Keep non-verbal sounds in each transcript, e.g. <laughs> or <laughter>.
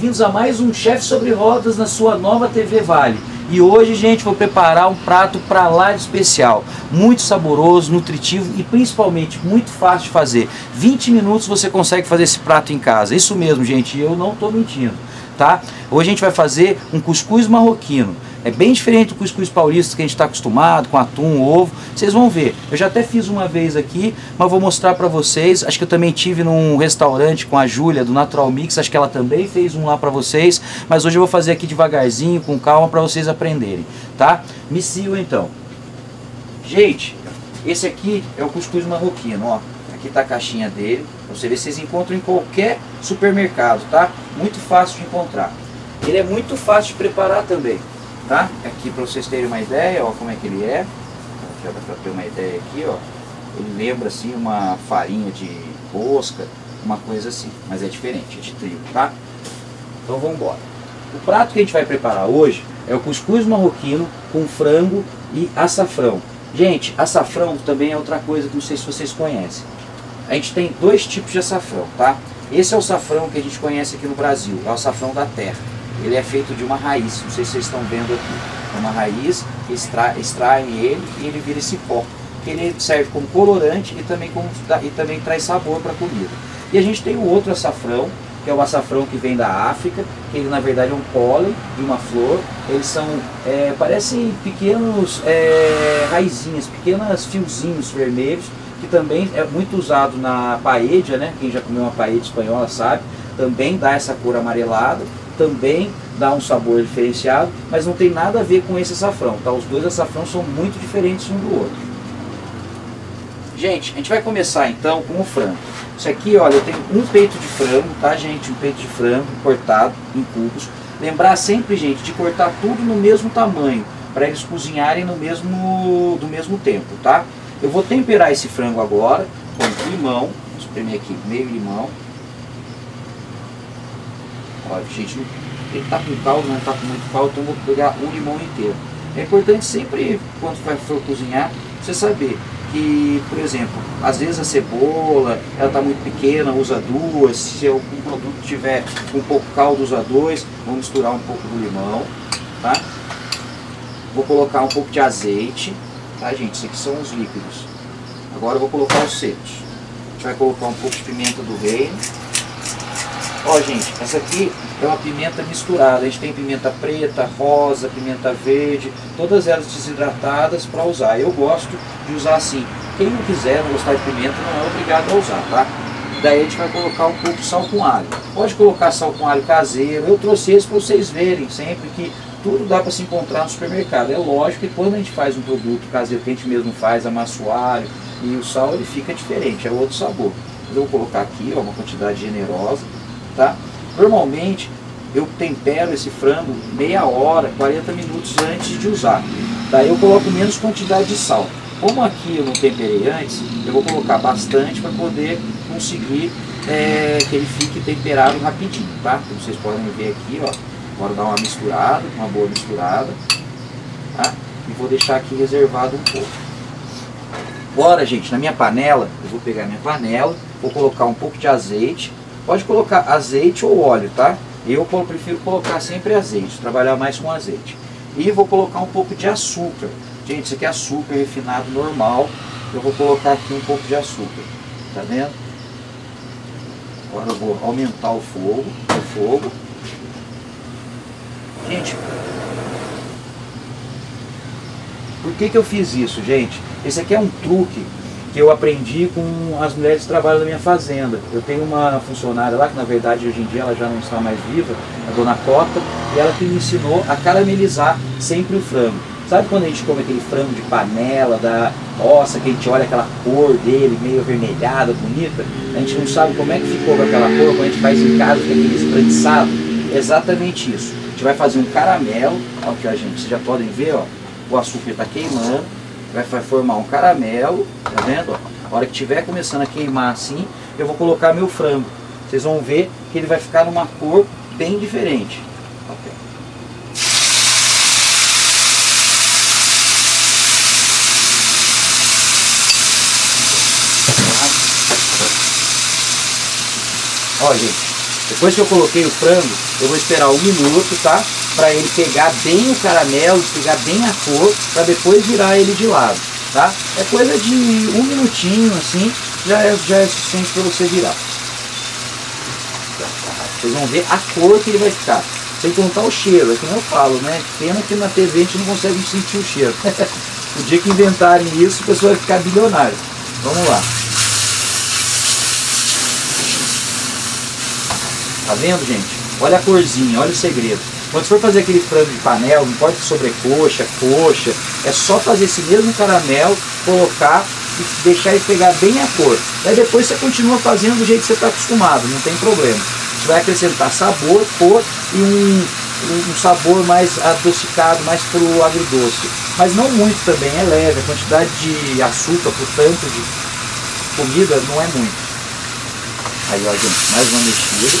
bem-vindos a mais um Chefe sobre Rodas na sua nova TV Vale. E hoje, gente, vou preparar um prato para lá de especial. Muito saboroso, nutritivo e principalmente muito fácil de fazer. 20 minutos você consegue fazer esse prato em casa. Isso mesmo, gente, eu não estou mentindo, tá? Hoje a gente vai fazer um cuscuz marroquino. É bem diferente do cuscuz paulista que a gente está acostumado, com atum, ovo. Vocês vão ver. Eu já até fiz uma vez aqui, mas vou mostrar para vocês. Acho que eu também tive num restaurante com a Júlia do Natural Mix. Acho que ela também fez um lá para vocês. Mas hoje eu vou fazer aqui devagarzinho, com calma, para vocês aprenderem, tá? Me sigam então. Gente, esse aqui é o cuscuz marroquino, ó. Aqui tá a caixinha dele. Você vê, vocês encontram em qualquer supermercado, tá? Muito fácil de encontrar. Ele é muito fácil de preparar também tá? Aqui para vocês terem uma ideia, ó, como é que ele é. Aqui dá para ter uma ideia aqui, ó. Ele lembra assim uma farinha de rosca, uma coisa assim, mas é diferente, é de trigo, tá? Então vamos embora. O prato que a gente vai preparar hoje é o cuscuz marroquino com frango e açafrão. Gente, açafrão também é outra coisa que não sei se vocês conhecem. A gente tem dois tipos de açafrão, tá? Esse é o açafrão que a gente conhece aqui no Brasil, é o açafrão da terra ele é feito de uma raiz, não sei se vocês estão vendo aqui. É uma raiz extra, extraem ele e ele vira esse pó. Ele serve como colorante e também, como, e também traz sabor para a comida. E a gente tem o outro açafrão, que é o açafrão que vem da África, que ele na verdade é um pólen de uma flor. Eles são, é, parecem pequenos é, raizinhas, pequenos fiozinhos vermelhos, que também é muito usado na paella, né? Quem já comeu uma paella espanhola sabe, também dá essa cor amarelada também dá um sabor diferenciado, mas não tem nada a ver com esse açafrão, tá? Os dois açafrões são muito diferentes um do outro. Gente, a gente vai começar então com o frango. Isso aqui, olha, eu tenho um peito de frango, tá, gente? Um peito de frango cortado em cubos. Lembrar sempre, gente, de cortar tudo no mesmo tamanho, para eles cozinharem no mesmo, do mesmo tempo, tá? Eu vou temperar esse frango agora com limão, espremer aqui meio limão, Olha, gente, ele está com caldo, não está com muito caldo, então vou pegar um limão inteiro. É importante sempre, quando for cozinhar, você saber que, por exemplo, às vezes a cebola, ela está muito pequena, usa duas, se algum produto tiver um pouco caldo, usa dois, vou misturar um pouco do limão, tá? Vou colocar um pouco de azeite, tá gente? Isso aqui são os líquidos. Agora eu vou colocar os secos. A gente vai colocar um pouco de pimenta do reino, Ó, gente, essa aqui é uma pimenta misturada. A gente tem pimenta preta, rosa, pimenta verde, todas elas desidratadas para usar. Eu gosto de usar assim. Quem não quiser, não gostar de pimenta, não é obrigado a usar, tá? Daí a gente vai colocar um pouco de sal com alho. Pode colocar sal com alho caseiro. Eu trouxe esse para vocês verem sempre que tudo dá para se encontrar no supermercado. É lógico que quando a gente faz um produto caseiro que a gente mesmo faz, amassa o alho e o sal, ele fica diferente, é outro sabor. Eu vou colocar aqui ó, uma quantidade generosa tá? Normalmente eu tempero esse frango meia hora, 40 minutos antes de usar. Daí eu coloco menos quantidade de sal. Como aqui eu não temperei antes, eu vou colocar bastante para poder conseguir é, que ele fique temperado rapidinho, tá? Como vocês podem ver aqui, ó. Agora dar uma misturada, uma boa misturada, tá? E vou deixar aqui reservado um pouco. Agora, gente, na minha panela, eu vou pegar minha panela, vou colocar um pouco de azeite, Pode colocar azeite ou óleo, tá? Eu prefiro colocar sempre azeite, trabalhar mais com azeite. E vou colocar um pouco de açúcar. Gente, isso aqui é açúcar refinado normal. Eu vou colocar aqui um pouco de açúcar. Tá vendo? Agora eu vou aumentar o fogo. O fogo. Gente, por que, que eu fiz isso, gente? Esse aqui é um truque que eu aprendi com as mulheres que trabalham na minha fazenda. Eu tenho uma funcionária lá, que na verdade hoje em dia ela já não está mais viva, a dona Cota, e ela que me ensinou a caramelizar sempre o frango. Sabe quando a gente come aquele frango de panela, da ossa, que a gente olha aquela cor dele, meio avermelhada, bonita? A gente não sabe como é que ficou aquela cor, quando a gente faz em casa, aquele esbranquiçado. exatamente isso. A gente vai fazer um caramelo, ó, aqui ó gente, vocês já podem ver, ó, o açúcar está queimando, vai formar um caramelo, tá vendo? A hora que estiver começando a queimar assim, eu vou colocar meu frango. Vocês vão ver que ele vai ficar numa cor bem diferente. Okay. Ó, gente, Depois que eu coloquei o frango, eu vou esperar um minuto, tá? Para ele pegar bem o caramelo, pegar bem a cor, para depois virar ele de lado, tá? É coisa de um minutinho, assim, já é, já é suficiente para você virar. Vocês vão ver a cor que ele vai ficar. Sem contar o cheiro, é como eu falo, né? Pena que na TV a gente não consegue sentir o cheiro. <laughs> o dia que inventarem isso, o pessoal vai ficar bilionário. Vamos lá. Tá vendo, gente? Olha a corzinha, olha o segredo. Quando você for fazer aquele frango de panela, não importa sobrecoxa, coxa, é só fazer esse mesmo caramelo, colocar e deixar ele pegar bem a cor. Aí depois você continua fazendo do jeito que você está acostumado, não tem problema. Você vai acrescentar sabor, cor e um, um sabor mais adocicado, mais para o agridoce. Mas não muito também, é leve. A quantidade de açúcar por tanto de comida não é muito. Aí, ó, gente, mais uma mexida.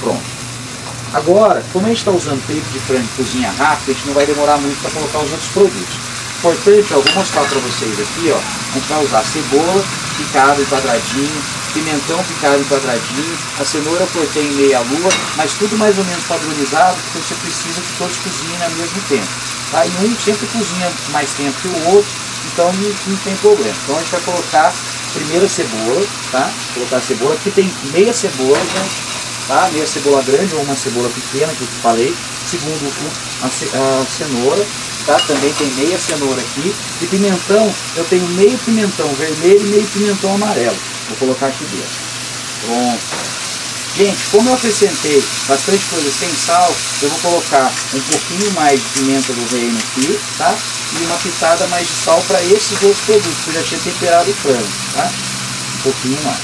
Pronto. Agora, como a gente está usando peito de frango de cozinha rápida, a gente não vai demorar muito para colocar os outros produtos. Importante, ó, vou mostrar para vocês aqui, ó, a gente vai usar cebola picada em quadradinho, pimentão picado em quadradinho, a cenoura eu cortei em meia lua, mas tudo mais ou menos padronizado, porque você precisa que todos cozinhem ao mesmo tempo. Tá? E um sempre cozinha mais tempo que o outro, então não, tem problema. Então a gente vai colocar primeiro a cebola, tá? Colocar a cebola, aqui tem meia cebola, gente tá? meia cebola grande ou uma cebola pequena que eu falei. Segundo, a, cenoura, tá? também tem meia cenoura aqui. E pimentão, eu tenho meio pimentão vermelho e meio pimentão amarelo. Vou colocar aqui dentro. Pronto. Gente, como eu acrescentei bastante coisa sem sal, eu vou colocar um pouquinho mais de pimenta do reino aqui, tá? E uma pitada mais de sal para esses outros produtos, que eu já tinha temperado o frango, tá? Um pouquinho mais.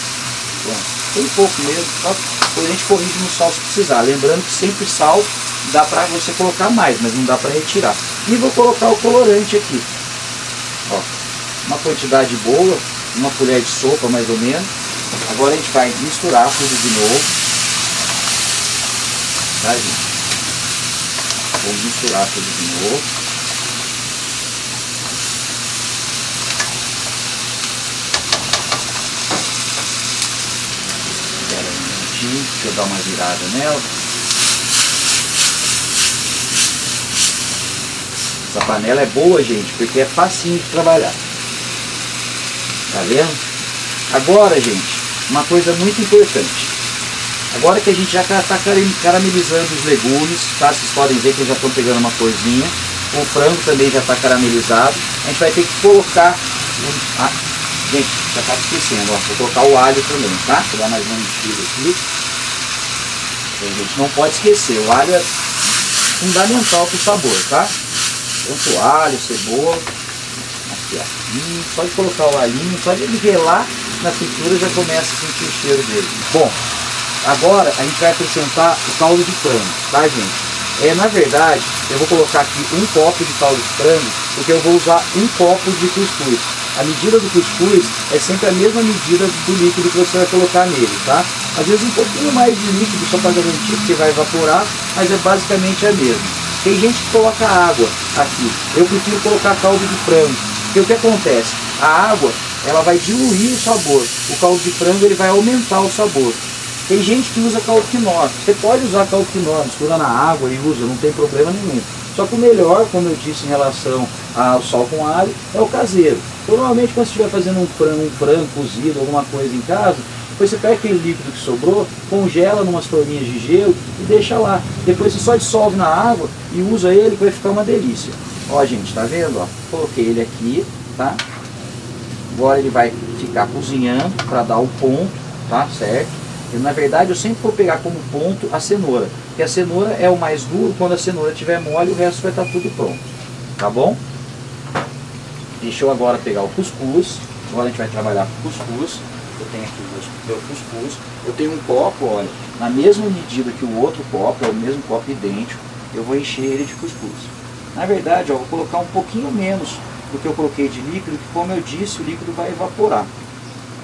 Pronto. Tem pouco mesmo, só depois a gente corrige no sal se precisar. Lembrando que sempre sal dá para você colocar mais, mas não dá para retirar. E vou colocar o colorante aqui. Ó, uma quantidade boa, uma colher de sopa mais ou menos. Agora a gente vai misturar tudo de novo. Tá, gente? Vou misturar tudo de novo. Deixa eu dar uma virada nela. Essa panela é boa, gente, porque é facinho de trabalhar. Tá vendo? Agora, gente, uma coisa muito importante. Agora que a gente já está caramelizando os legumes, tá? Vocês podem ver que já estão pegando uma corzinha. O frango também já está caramelizado. A gente vai ter que colocar... Um, gente, já está esquecendo, ó. Vou colocar o alho também, tá? Vou dar mais uma mexida aqui. Então, gente, não pode esquecer, o alho é fundamental para o sabor, tá? Tanto alho, cebola. Aqui, ó. Hum, pode colocar o alhinho, só de ele relar na fritura já começa a sentir o cheiro dele. Bom, agora a gente vai acrescentar o caldo de frango, tá, gente? É, na verdade, eu vou colocar aqui um copo de caldo de frango, porque eu vou usar um copo de cuscuz. A medida do cuscuz é sempre a mesma medida do líquido que você vai colocar nele, tá? Às vezes um pouquinho mais de líquido só para garantir que vai evaporar, mas é basicamente a mesma. Tem gente que coloca água aqui. Eu prefiro colocar caldo de frango. Porque o que acontece? A água ela vai diluir o sabor. O caldo de frango ele vai aumentar o sabor. Tem gente que usa caldo. Você pode usar caldo quinó, mistura na água e usa, não tem problema nenhum. Só que o melhor, como eu disse em relação ao sal com alho, é o caseiro. Normalmente quando você estiver fazendo um frango, um frango cozido, alguma coisa em casa, depois você pega aquele líquido que sobrou, congela em umas torninhas de gelo e deixa lá. Depois você só dissolve na água e usa ele que vai ficar uma delícia. Ó gente, tá vendo? Ó, coloquei ele aqui, tá? Agora ele vai ficar cozinhando para dar o ponto, tá? Certo? Na verdade eu sempre vou pegar como ponto a cenoura. Porque a cenoura é o mais duro, quando a cenoura estiver mole o resto vai estar tá tudo pronto. Tá bom? Deixa eu agora pegar o cuscuz. Agora a gente vai trabalhar com cuscuz. Eu tenho aqui o meu cuscuz. Eu tenho um copo, olha, na mesma medida que o outro copo, é o mesmo copo idêntico. Eu vou encher ele de cuscuz. Na verdade, ó, eu vou colocar um pouquinho menos do que eu coloquei de líquido, que como eu disse, o líquido vai evaporar.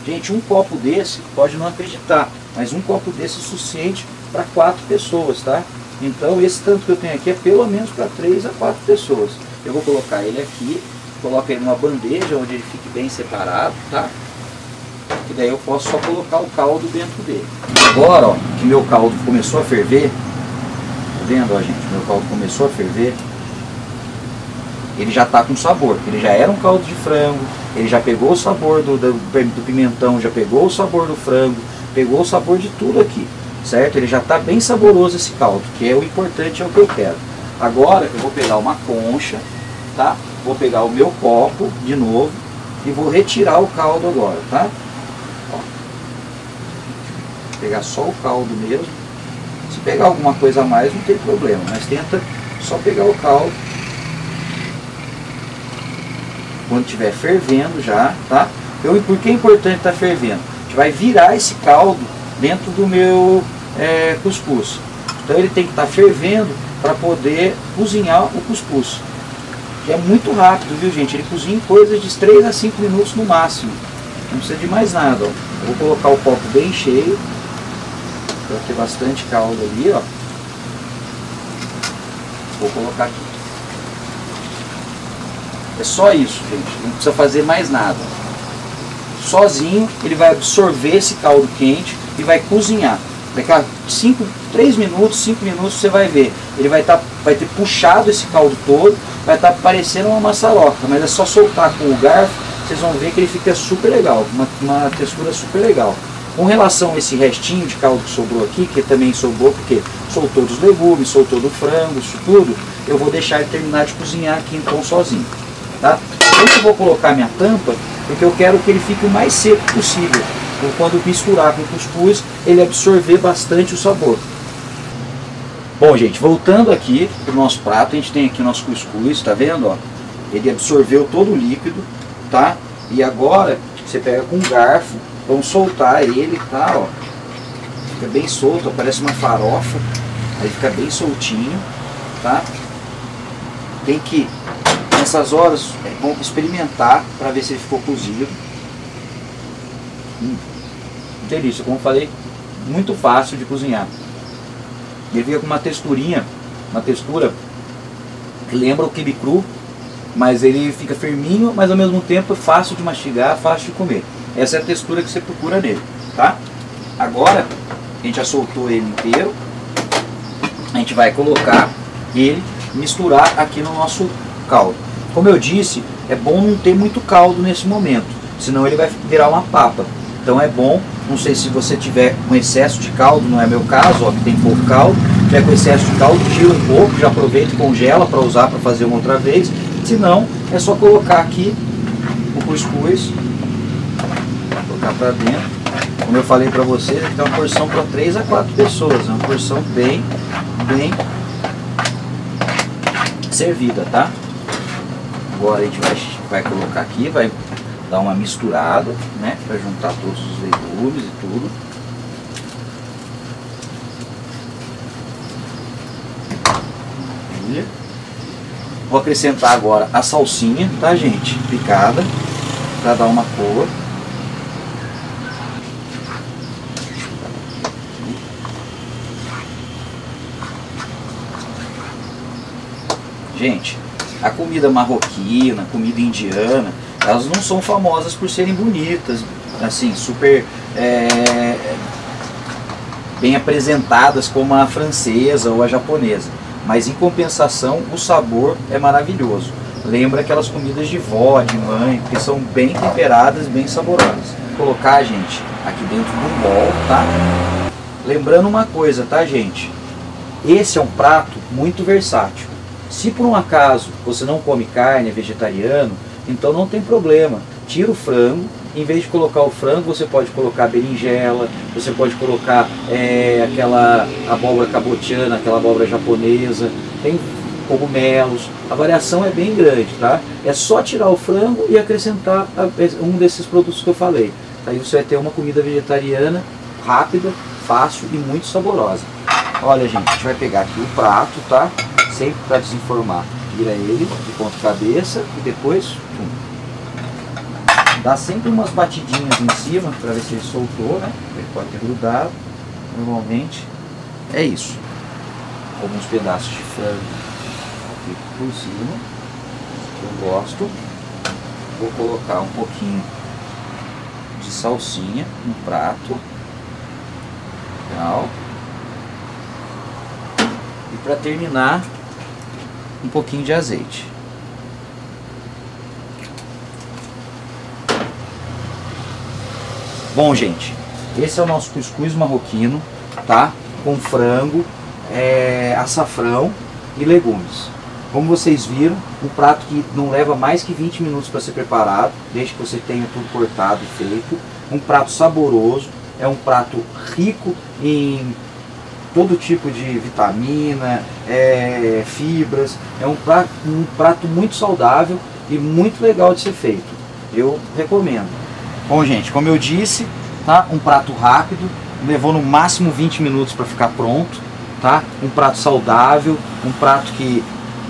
Gente, um copo desse, pode não acreditar, mas um copo desse é suficiente para quatro pessoas, tá? Então esse tanto que eu tenho aqui é pelo menos para três a quatro pessoas. Eu vou colocar ele aqui, coloco ele numa bandeja onde ele fique bem separado, tá? que daí eu posso só colocar o caldo dentro dele. Agora, ó, que meu caldo começou a ferver, tá vendo, ó, gente? Meu caldo começou a ferver, ele já está com sabor. Ele já era um caldo de frango, ele já pegou o sabor do, do, do, pimentão, já pegou o sabor do frango, pegou o sabor de tudo aqui, certo? Ele já está bem saboroso esse caldo, que é o importante, é o que eu quero. Agora eu vou pegar uma concha, tá? Vou pegar o meu copo de novo e vou retirar o caldo agora, tá? Ó. Pegar só o caldo mesmo. Se pegar alguma coisa a mais não tem problema, mas tenta só pegar o caldo quando estiver fervendo já, tá? Eu, por que é importante estar tá fervendo? A gente vai virar esse caldo dentro do meu é, cuscuz. Então ele tem que estar tá fervendo para poder cozinhar o cuscuz. É muito rápido, viu gente? Ele cozinha em coisas de 3 a 5 minutos no máximo. Não precisa de mais nada. Ó. Eu vou colocar o copo bem cheio. Para ter bastante caldo ali, ó. Vou colocar aqui. É só isso, gente. Não precisa fazer mais nada. Sozinho ele vai absorver esse caldo quente e vai cozinhar. Daqui a 5, 3 minutos, 5 minutos você vai ver. Ele vai, tá, vai ter puxado esse caldo todo, vai estar tá parecendo uma maçaroca, mas é só soltar com o garfo, vocês vão ver que ele fica super legal, uma, uma textura super legal. Com relação a esse restinho de caldo que sobrou aqui, que também sobrou porque soltou dos legumes, soltou do frango, isso tudo, eu vou deixar ele terminar de cozinhar aqui então sozinho. Tá? Eu vou colocar minha tampa porque eu quero que ele fique o mais seco possível. Então, quando misturar com o cuscuz, ele absorver bastante o sabor. Bom, gente, voltando aqui para o nosso prato, a gente tem aqui o nosso cuscuz, tá vendo? Ó? Ele absorveu todo o líquido, tá? E agora você pega com um garfo, vamos soltar ele, tá? Ó. Fica bem solto, parece uma farofa, aí fica bem soltinho, tá? Tem que Nessas horas é bom experimentar para ver se ele ficou cozido. Hum, delícia, como falei, muito fácil de cozinhar. Ele fica com uma texturinha, uma textura que lembra o quibe cru, mas ele fica firminho, mas ao mesmo tempo fácil de mastigar, fácil de comer. Essa é a textura que você procura nele, tá? Agora, a gente já soltou ele inteiro, a gente vai colocar ele, misturar aqui no nosso caldo. Como eu disse, é bom não ter muito caldo nesse momento, senão ele vai virar uma papa. Então é bom, não sei se você tiver com excesso de caldo, não é meu caso, ó, que tem pouco caldo, tiver com excesso de caldo, tira um pouco, já aproveita e congela para usar para fazer uma outra vez. Se não, é só colocar aqui o cuscuz, colocar para dentro. Como eu falei para vocês, tem uma porção para 3 a 4 pessoas, é uma porção bem, bem servida, tá? Agora a gente vai, vai colocar aqui, vai dar uma misturada, né? Para juntar todos os legumes e tudo. Vou acrescentar agora a salsinha, tá gente? Picada, para dar uma cor. Gente, a comida marroquina, a comida indiana, elas não são famosas por serem bonitas, assim, super é, bem apresentadas como a francesa ou a japonesa. Mas em compensação, o sabor é maravilhoso. Lembra aquelas comidas de vó, de mãe, que são bem temperadas, bem saborosas. Vou colocar, gente, aqui dentro do bol, tá? Lembrando uma coisa, tá, gente? Esse é um prato muito versátil. Se por um acaso você não come carne, é vegetariano, então não tem problema. Tira o frango, em vez de colocar o frango, você pode colocar berinjela, você pode colocar é, aquela abóbora cabotiana, aquela abóbora japonesa, tem cogumelos, a variação é bem grande, tá? É só tirar o frango e acrescentar um desses produtos que eu falei. Aí você vai ter uma comida vegetariana rápida, fácil e muito saborosa. Olha gente, a gente vai pegar aqui o prato, tá? sempre para desinformar. Tira ele de ponta cabeça e depois pum. dá sempre umas batidinhas em cima para ver se ele soltou, né? Ele pode ter grudado. Normalmente é isso. Alguns pedaços de frango aqui por cima. Que eu gosto. Vou colocar um pouquinho de salsinha no prato. Legal. E para terminar, um pouquinho de azeite. Bom, gente, esse é o nosso cuscuz marroquino, tá? Com frango, é, açafrão e legumes. Como vocês viram, um prato que não leva mais que 20 minutos para ser preparado, desde que você tenha tudo cortado e feito. Um prato saboroso, é um prato rico em todo tipo de vitamina, é, fibras. É um prato, um prato muito saudável e muito legal de ser feito. Eu recomendo. Bom, gente, como eu disse, tá? Um prato rápido, levou no máximo 20 minutos para ficar pronto, tá? Um prato saudável, um prato que,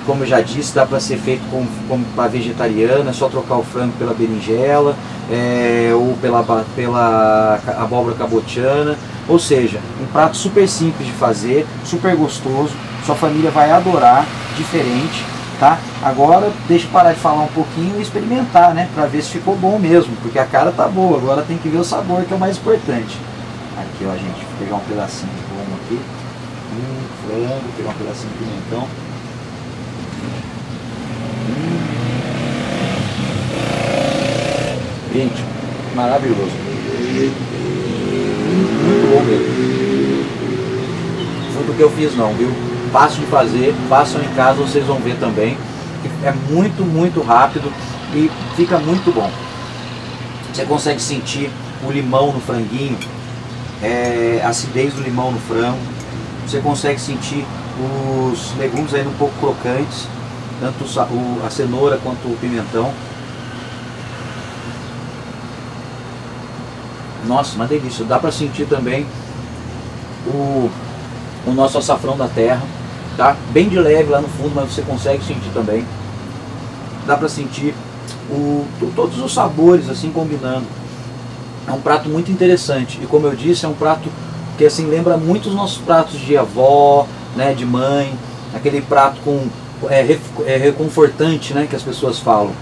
como eu já disse, dá para ser feito com, com para vegetariana, é só trocar o frango pela berinjela é, ou pela, pela abóbora cabotiana, ou seja, um prato super simples de fazer, super gostoso, sua família vai adorar, diferente, tá? Agora deixa eu parar de falar um pouquinho e experimentar, né? Pra ver se ficou bom mesmo, porque a cara tá boa, agora tem que ver o sabor que é o mais importante. Aqui ó, gente, vou pegar um pedacinho de bomo aqui, hum, frango, pegar um pedacinho de pimentão. Hum. Gente, maravilhoso. Bom. Foi do que eu fiz não, viu? Fácil de fazer, façam em casa, vocês vão ver também. É muito, muito rápido e fica muito bom. Você consegue sentir o limão no franguinho, é, a acidez do limão no frango. Você consegue sentir os legumes ainda um pouco crocantes, tanto a cenoura quanto o pimentão. Nossa, uma delícia. Dá para sentir também o, o nosso açafrão da terra, tá? Bem de leve lá no fundo, mas você consegue sentir também. Dá para sentir o, todos os sabores assim combinando. É um prato muito interessante e como eu disse, é um prato que assim lembra muito os nossos pratos de avó, né, de mãe, aquele prato com é, é reconfortante, né, que as pessoas falam.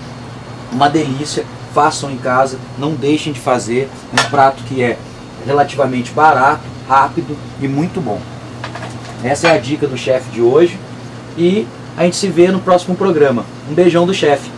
Uma delícia façam em casa, não deixem de fazer. Um prato que é relativamente barato, rápido e muito bom. Essa é a dica do chefe de hoje e a gente se vê no próximo programa. Um beijão do chefe.